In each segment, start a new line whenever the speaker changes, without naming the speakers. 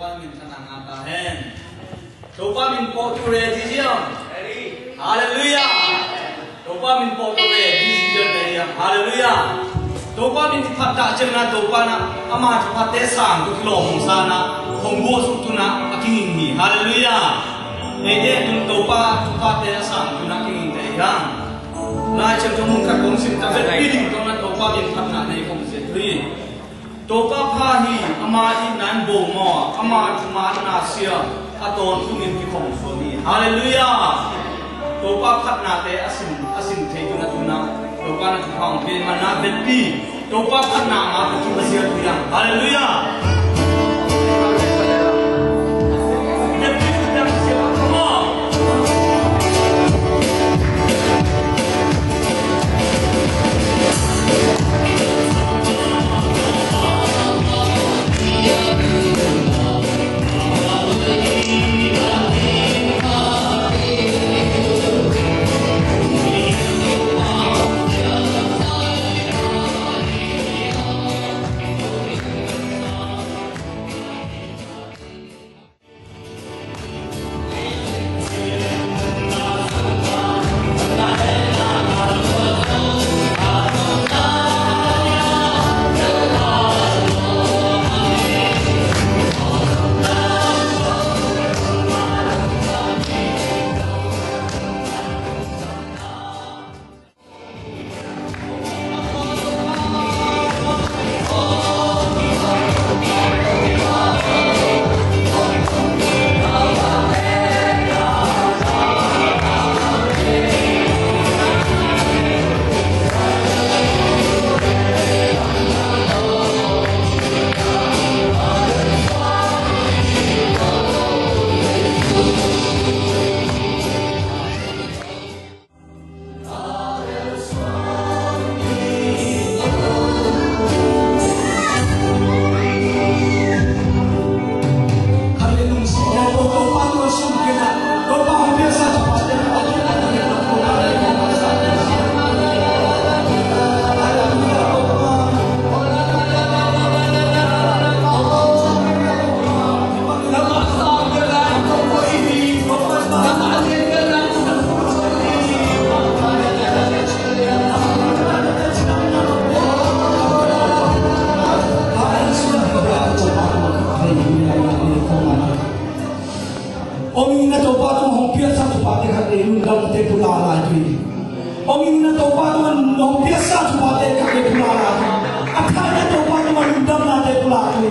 도파민 사랑하다. 네. 도파민 포트레 디지엄. 할렐루야. 도파민 포트레 디지엄 대리야. 할렐루야. 도파민 탑다 정나 도파나 아마 도파 대상 그로 홍사나 홍보 속도나 아킹이니 할렐루야. 에데 좀 도파 도파 대상 그나 킹인데야. 나 지금 좀 뭔가 공식 다 빌딩 동안 도파민 탑나 내 공식 그리 topa kha hi ama i nan bo mo ama thuma na sia aton thungin ki khom so ni hallelujah topa khat na te asin asin thei tu na topa na thang pe mana bet pi topa khat na ma ki basia tu yang hallelujah
Omini na taupa tu rompia sa tu pate kake unda o te pula ala tui. Omini na taupa tu rompia sa tu pate kake pula ala tui. Akanya taupa tu unda na te pula tui.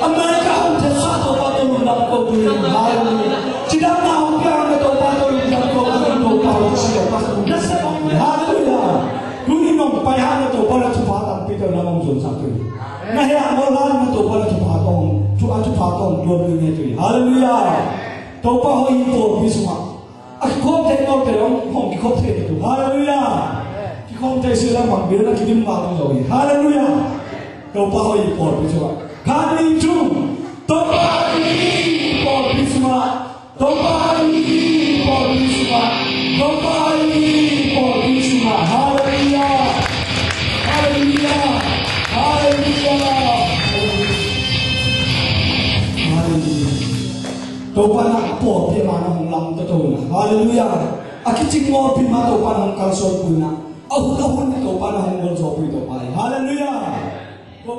Amerika unte sa taupa tu unda ko tui. Hallelujah. Jika na rompia anda taupa tu unda ko tui taupa o si o pas unda se mong. Hallelujah. Kuni mong payah na taupa na taupa tam pito na mong sun sakui. Nah ya, mau lalu taupa na taupa tong, taupa taupa tong dua dunia tui. Hallelujah. 똑바로 인도 비수마. 아, 기콤테 노트용, 홈, 기콤테 인도. 할렐루야. 네. 기콤테 시랑 막 미르나 기림 마동 저기. 할렐루야. 똑바로 인도 비수마. 가니 중, 똑바로 인도 비수마. 똑바로 인도 비수마. 똑바로 인도 비수마. 할렐루야. 할렐루야. 할렐루야. 할렐루야. 똑바로 tunga. Hallelujah. Akiting mo pin mato na.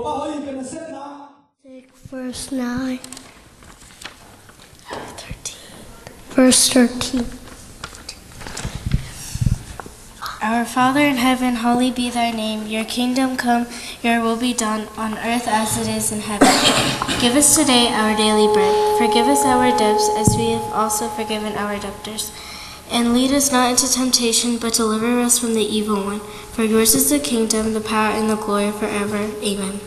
Pa. Na set na.
Verse 9. Verse 13. Verse 13. Our Father in heaven, holy be thy name. Your kingdom come, your will be done, on earth as it is in heaven. Give us today our daily bread. Forgive us our debts as we have also forgiven our debtors. And lead us not into temptation, but deliver us from the evil one. For yours is the kingdom, the power, and the glory forever. Amen.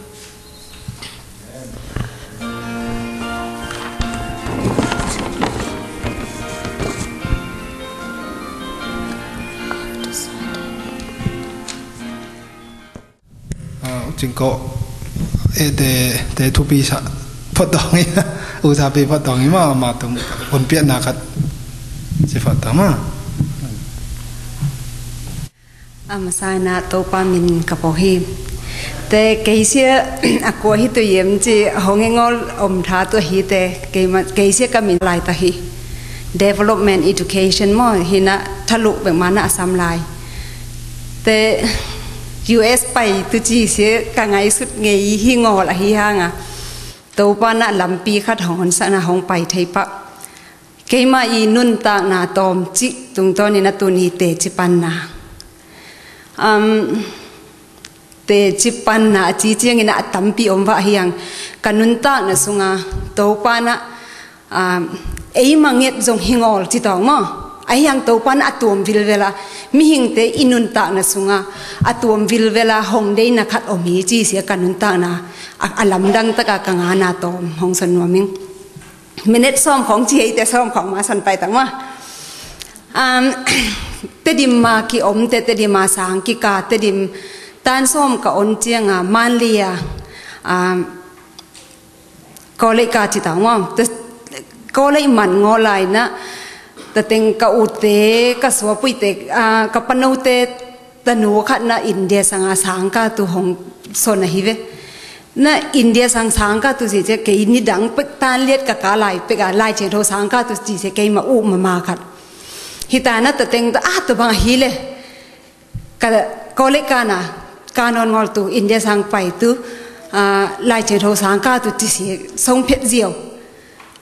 chính có để để thu bị sa phát động ấy u sa bị phát động ấy mà mà tụng quân biết nào cắt chỉ phát động mà
amasai na to pa min kapohi te keisia akwa hi to yem chi hongengol om tha to hi cái keima keisia kamin lai ta hi development education mo hina thalu be mana asam lai te US ไปตุจีเสียกังไงสุดเงยฮิงอละฮิฮางอ่ะตัวปานะลำปีขัดหอนสนะหงไปไทยปะเกมาอีนุนตากนาตอมจิตุงตอนนี้นะตุนีเตจิปันนาอืม te chipan na chi chiang ina tampi omwa hiang kanun ta na sunga to pa na a ei manget jong hingol chi tong mo ai yang to pan atom vil vela mi hing te inun ta na sunga atom vil vela hong dei na khat omi chi sia kanun ta na alam dang ta ka kanga na tom hong san no ming minute som khong chi te som khong ma san pai tang ma um te dim ma ki om te te dim ma sang ki ka te dim tan som ka on chiang a man lia a ko le ka chi ta ngom te ko le man ngo lai na ta teng ka u te ka so pui te a ka panau te ta nu khat na india sanga sang ka tu hong so na hi ve na india sang sang ka tu si che ke ni dang pe tan liet ka ka lai pe ka lai che ro sang ka tu si se ke ma u ma ma khat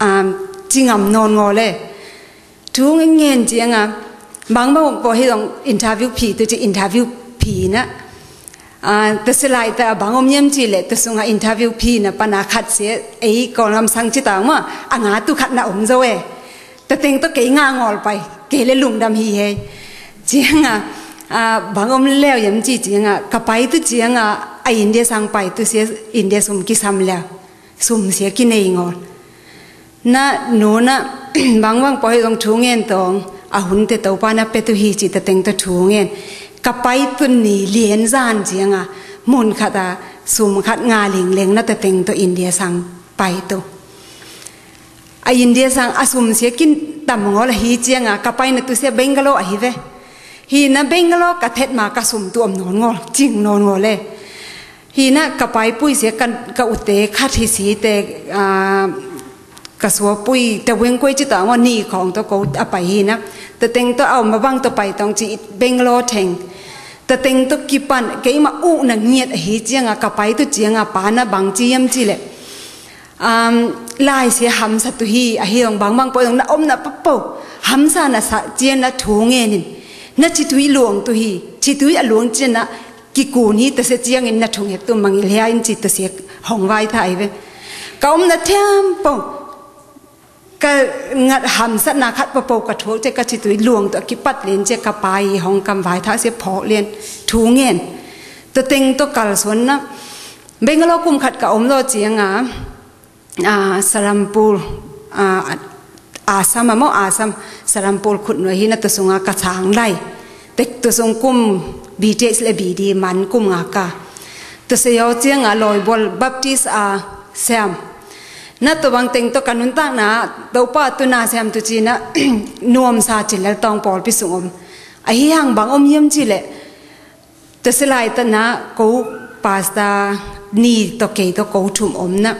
um jingam non ngole tu ngen jinga bang ba bo he dong interview phi tu ji interview phi na a the slide ta bang om nyem chi le tu sunga interview phi na pana khat se ei kon lam sang chi ta ma anga tu khat na om zo e ta ting to ke nga ngol pai ke le lung dam hi he jinga a bang om le yem chi jinga ka pai tu jinga a india sang pai tu se india sum ki sam la sum se ki nei ngol นะหนูนะบางว่างปอยตรงทูงเงินตองอาหุ่นเตตัวปานะเป็ตุฮีจิตเต็งตัวทูงเงินกับไปตุนนี่เลียนจานเจียงอะมุนขัดอะสุมขัดงาหลิงเลงนะเต็งตัวอินเดียสังไปตัวไออินเดียสังอาสุมเสียกินตำงอละฮีเจียงอะกับไปนะตุเสียเบงกะโลอะฮีเวฮีนะเบงกะโลกะเท็ดมากะสุมตัวนอนงอจริงนอนงอเลยฮีนะกับไปปุ้ยเสียกันกะอุเตขัดทีสีเตอ่า ก็สัวปุยแต่เวงกวยจิตตาว่านี่ของตัวกูเอาไปฮีนักแต่เต็งตัวเอามาบังตัวไปตรงจีเบงโลเทงแต่เต็งตัวกีปันเกยมาอู้นังเงียดฮีเจียงอะกับไปตัวเจียงอะปานะบางจียมจีเลยลายเสียหำสัตุฮีอะฮีองบางบังปอยองนะอมนะปะปะหำซานะสะเจียนนะทูงเงินินนะจิตุยหลวงตุฮีจิตุยอหลวงเจนนะกิกูนี้แต่เสียเจียงอินนะถูงินตุมังอิเลียนจิตเสียหองไว้ไทยเว้ยก็อมนะเทียมปอ cái te wen koi chi ta ngo ni khong to ko a pai hi na te teng to au ma bang to pai tong chi bengalo theng te teng to ki pan ke ma u na nghiet hi chianga ka pai tu chianga pa na bang chi yam chi le um lai. Se ham sa tu hi a là ong đi, bang po na om na pa po ham sa loi bol baptist na sam นตัวบางเต็งตัวกันนุนตั้งนะตัวป้าตัวนาเซมตัวจีนะนวมซาจิแลตองปอลพิสุงอมไอ้ยังบางอมยี่มจิเละตัวสลายตันนะกูปาสตานีตัวเกยตัวกูถุมอมนะ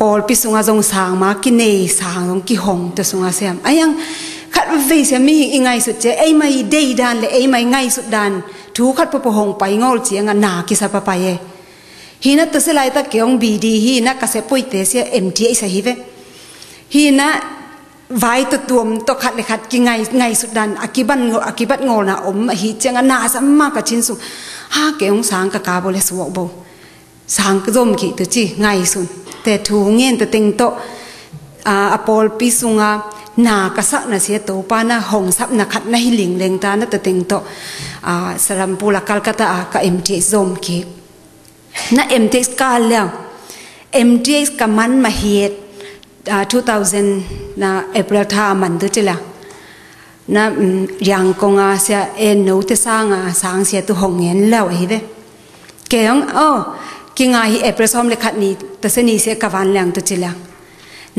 ปอลพิสุงอาจงสางมากินเนสางลงกิหงตัวสุงอาเซมไอ้ยังขัดเวเสียมีหิงไงสุดเจไอ้ไม่ได้ดันเลยไอ้ไม่ไงสุดดันถูขัดปะปะหงไปงอลเจียงอะนากิสับปะไปเอ hi na to lai ta keong bi di hi na ka se poi te se mti sa hi ve. Hi na vai to tuom to khat le khat ki ngai ngai su dan akiban ngo, akibat ngol na om, hi chenga na sa ma ka chin su. Ha, keong sang ka ka bo le su bo. Sang ka zom ki to chi, ngai sun te thu ngen te ting to, a apol pi sunga na ka sa na sia to pa na hong sap na khat na hi ling leng ta na te ting to. A sarampula kalkata a ka mt zom ki. na MTX ka lang MTX ka man ma hiet 2000 na April tha man du chila na yang konga sia e no te sanga sang sia tu hong ngen law hi ve ke ang o ki nga hi April som le khat ni ta se ni se ka van lang tu chila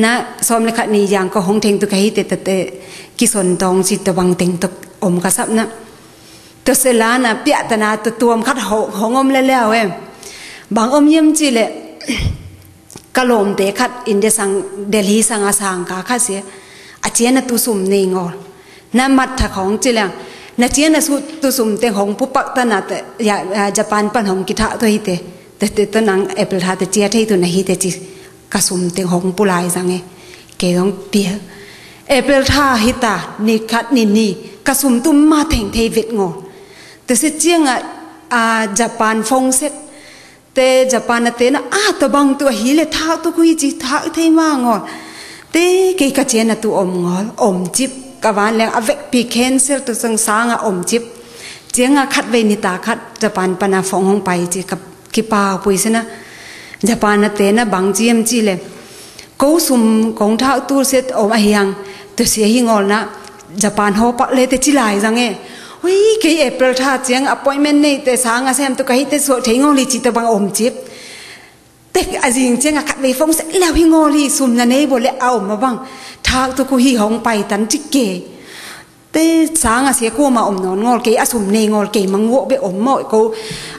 na som le khat ni yang ko hong theng tu ka hi te te ki son tong si ta wang teng tok om ka sap na ตัวเซลานะเปียตนาตัวตัวมคัดหงอมแล้วเอ็ม tuam khat ho hong om le le em bang om yem chi le กะลมเตคัดอินเดสังเดลีสังอาสังกาคัดเสียอาเจียนตุสุมเนงอนามัดถะของจิลังนาเจียนสุตุสุมเตของปุปักตนาเตยาญี่ปุ่นปันของกิทะตัวฮิเตเตเตตนังเอเปิลทาเตเจียเทตุนะฮิเตจิกสุมเตของปุไลสังเอเกยองเปียเอเปิลทาฮิตานิคัดนินีกสุมตุมมาเทงเทวิตงอแต่สิเจียงอ่าญี่ปุ่นฟงเซต te, japan te na ah, a to bang tu hi le tha tu kui chi tha thei ma ngol. Te ke ka chen tu om ngol, om chip. Ka van le avec pi cancer tu sang sang om chip. Chianga khat ve ni ta khat, japan pana phong hong pai chi ka, ki pa pui se na. Japan te na bang chiam chi le, ko sum kong tha tu set om a hiang. Tu se hi ngol na, japan ho pa le te chi lai jang e. วิกีเอเปิลทาเจียงอพอยเมนต์ในแต่สางอาเซมตุกให้แต่สวดเทงอลีจิตบังอมจิบแต่อาจิงเจียงอคัดเลยฟงเสร็จแล้วหิงอลีซุมนันเอบเลยเอามาบังทากตุกุฮีหงไปตันจิเกแต่สางอาเสียกูมาอมนอนงอลเกอสุมเนงอลเกมังโวเบอมมอยกู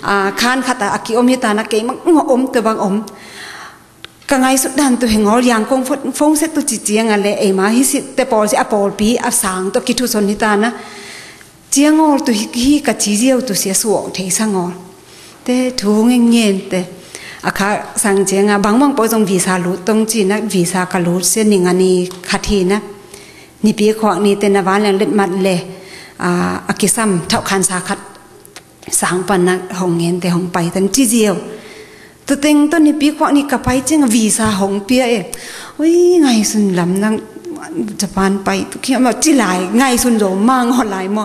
อ่าคานขัดอากิอมเฮตานักเกมังงออมตัวบังอมกังไงสุดดันตัวเหงอลยังคงฟงเสร็จตัวจิเจียงอะไรเอมาฮิสิแต่พอจะอปอลปีอับสางตัวกิทุสนิตานะ ngol tu hi ka chi jiao tu sia suo thei sang ngol te thu ngeng ngen te akha sang chenga bang bang po jong visa lu tong chi na visa ka lu se ning ani khathi na ni pi khwak ni te na van lang let mat le a akisam thau khan sa khat sang pan na hong ngen te hong pai tan chi jiao tu teng to ni pi khwak ni ka pai cheng visa hong pia e oi ngai sun lam nang Japan ไปทุกอย่างมาจีหลายง่ายสุดโรมางหลายมอ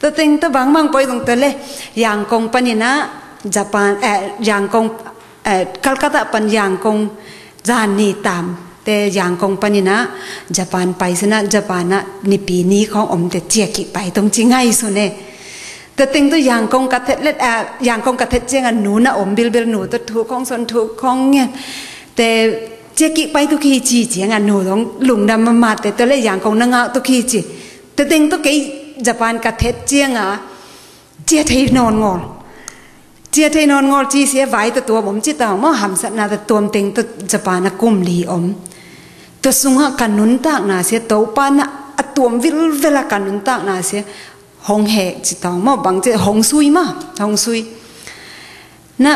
แต่เต็งแต่บางบางไปตรงแต่เลยอย่างกงปันนะญี่ปุ่นเอ่ออย่างกงเอ่อคัลคัตตาปันอย่างกงจานนีตามแต่อย่างกงปันนะญี่ปุ่นไปสนะญี่ปุ่นนะนี่ปีนี้ของอมแต่เจียกิไปตรงจริงง่ายสุเนี่ยแต่เต็งตัวอย่างกงกระเทเล็ดเอ่ออย่างกงกระเทเจียงหนูนะอมบิลบิลหนูตัวถูกของส่วนถูกของเนี่ยแต่ chia kị bay tu khi chi chi ngàn nô dong lùng đam mà mát te tole yang kong nanga tu khi chi te teng tu cái Japan ka thet chia nga chia thei non ngol chia thei non ngol chi sia vai tu tua bom chi ta mo ham sat na ta tuam teng tu Japan na kum li om tu sunga kanun tak na sia to pa na atuam vil vela kanun tak na sia hong he chi ta mo bang che hong sui ma hong sui na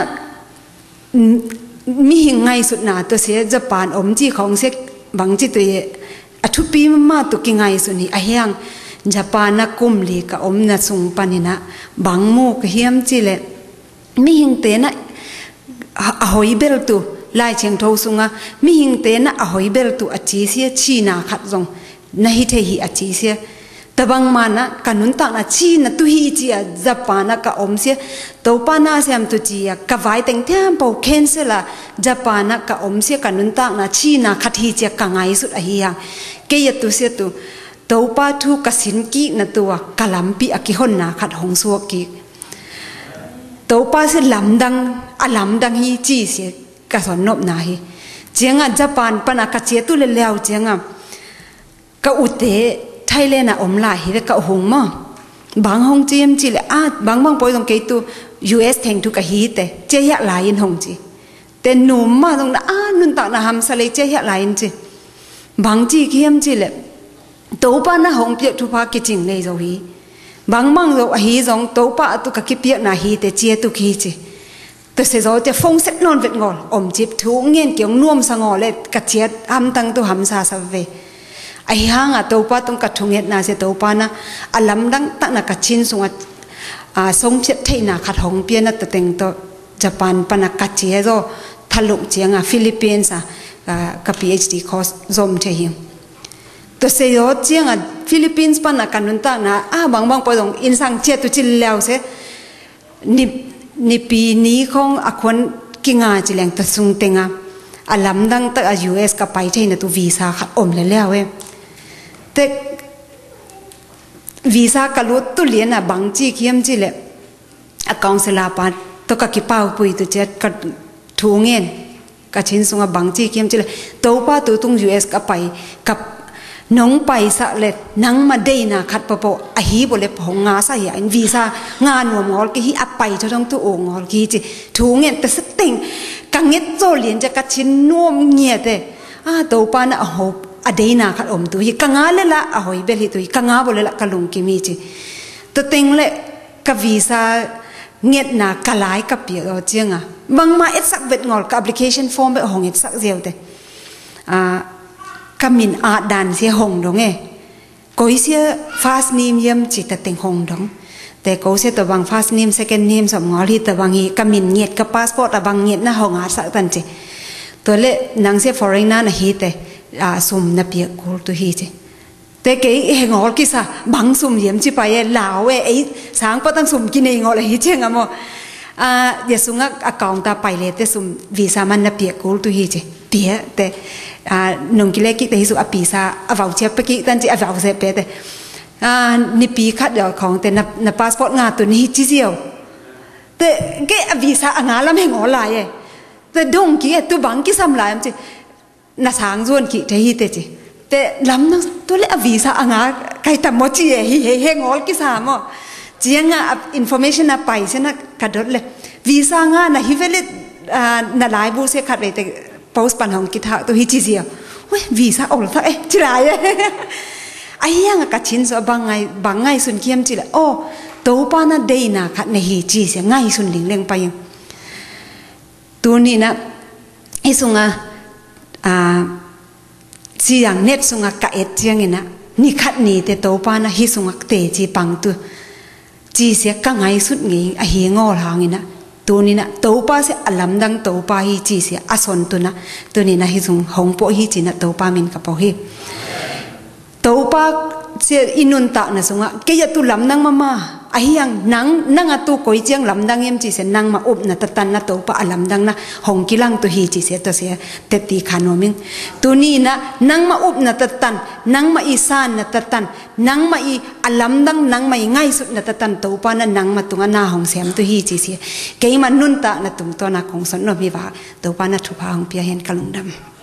mi hình ngay sụt nà tôi sẽ Japan ôm chi không sẽ bằng chi tôi à thu pi mà tôi kinh ngay sụt ni à hiang Japan na kum li ka om na sung panina bangmu ka hiam chi le. Mi hình te na a hoi bel tu, lai cheng tho sunga. Mi hình te na a hoi bel tu a chi sia chi na khat zong. Na hi the hi a chi sia. Tabang mana kanun ta na chi na tu hi chi a japana ka om sia. To pa na sam tu chi a ka vai teng tham po cancel a japana ka om sia kanun ta na chi na khat hi che ka ngai su a hi ya ke ya tu sia tu. ตัวป้าทุกสินกีนตัวกลัมปีอกิฮอนนาขัดหงสัวกีตัวป้าสิลำดังอลำดังฮีจีเสียกสนนบนาฮีเจียงอัะญี่ปานปนักเจีตุเลเลวเจียงอะก็อุเตไทยเลน่ะอมลาฮีเลก็หงมะบางหงจีมจีเลอาบางบางปอยตรงเกตุยูเอสแทงทุกฮีเตเจียะลายนหงจีแต่หนุ่มมาตรงน่ะอานุนตากนะฮัมสเลเจียะลายนจีบางจีเขียมจีเล topa na hong pia thupa pa nei zo hi bang mang zo à hi zong topa tu ka ki pia na hi te che tu ki chi tôi se zo te phong set non vet ngol om chip thu ngien kyong nuom sang ngol le ka chết ham tang tu ham sa sa về. Ai hanga topa tong ka thunget na se topa na à alam dang tak na ka chin sunga a song phet à thei na khat hong pia na ta teng to japan pa na ka che zo thaluk chianga philippines a ka phd course zom the hi ตัวเซโยเจียงอะฟิลิปปินส์ปันอะกันนุนตันะอ้าบางบางปอยตรงอินสังเชียตุจิลเล้วเซนินปีนี้ของอควนกิงาจิเลงตัดสุงเตงอะอัลลัมดังตักอายูเอสกับไปใช่นะตัววีซ่าขัดอมเลยเล้วเว้แต่วีซ่ากะลุตุเลียนอะบางจีเขียมจิเละอากองซลาปันตัวกักิป้าปุยตัวเจ็ดกัดทวงเงินกัะชินสุงอะบางจีเขียมจิเละตัวป้าตัวตุงยูเอสกับไปกับ น้องไปสะเล็ดนังมาได้นะคัดปะปะอหีบเลปของงาสะยานวีซ่างานหัวงอลกีอับไปจะต้องตัวองอลกีจีถูเงี้ยแต่สติงกังเงี้ยโจเลียนจะกัดชินนุ่มเงี้ยแต่อาตัวปานอะหอบอเดนาคัดอมตัวฮีกังาเลละอหอยเบลิตัวฮีกังาบเลละกะลุงกิมีจีตัวติงเลยกวีซ่าเงี้ยนะกะลายกับเปียเจียงอะบางมาเอ็ดสักเวทงอลกับแอปพลิเคชันฟอร์มไปของเอ็ดสักเดียวแตอ่า kamin a dan se hong dong e. Koi se fast name yam chi ta teng hong dong. Te ko se to bang fast name, second name som ngol hi ta bang hi kamin nyet ka passport, ta bang nyet na hong a sa tan che. To le nang se foreign na hi te, a sum na pi ko tu hi che. Te ke he ngol ki sa bang sum yam chi pa ye lao e ei sang pa tang sum ki nei ngol e hi cheng amo a, ye sunga account ta pai le te sum visa man na pi ko tu hi chi pia te à nông kia kí tây su api sa vào chép bắc kia, tan chỉ vào chép bé thế à nipi khát đào khong thế nạp nạp passport ngà tu ni chi diêu thế cái visa à ngà làm hẹn ngõ lại ấy thế đông kia tu bang kia xâm lại em chứ na sáng ruột kia thế hi thế chứ thế làm nó tu lẽ visa à ngà cái tầm mo chi ấy hi hi ngõ kia xâm mo chỉ ngà information na pai xem nó cắt đốt lệ visa ngà na hi về à, na lái bu sẽ khát về thế post pan hong ki tha to hi chi zia we visa ol tha e chi ra ye ai yang ka chin so bangai bangai sun kiam chi le o to pa na dei na khat ne hi chi se ngai sun ling leng pa yang tu ni na isunga a chi yang net sunga ka et chiang ina ni khat ni te to pa na hi sunga te chi pang tu chi se ka ngai sut ngi a hi ngol hang ina tu ni na to pa se alam dang to hi chi se ason tu na tu ni hi sung hong po hi chi na to pa min ka po hi to pa se inun ta na sunga ke ya tu lam nang mama ahiyang nang nang atu koi chiang lamdang em chi se, nang ma up na tatan na to pa alamdang na hong kilang tu hi chi se, to se, te ti khanomin tu ni na, nang ma up na tatan, nang ma isan na tatan, nang ma i alamdang nang ma i ngai sut na tatan to pa na nang ma tunga na hong sem tu hi chi se. Ke ma nun ta na tum to na kong son no mi wa to pa na thu pa hong pia hen kalung dam.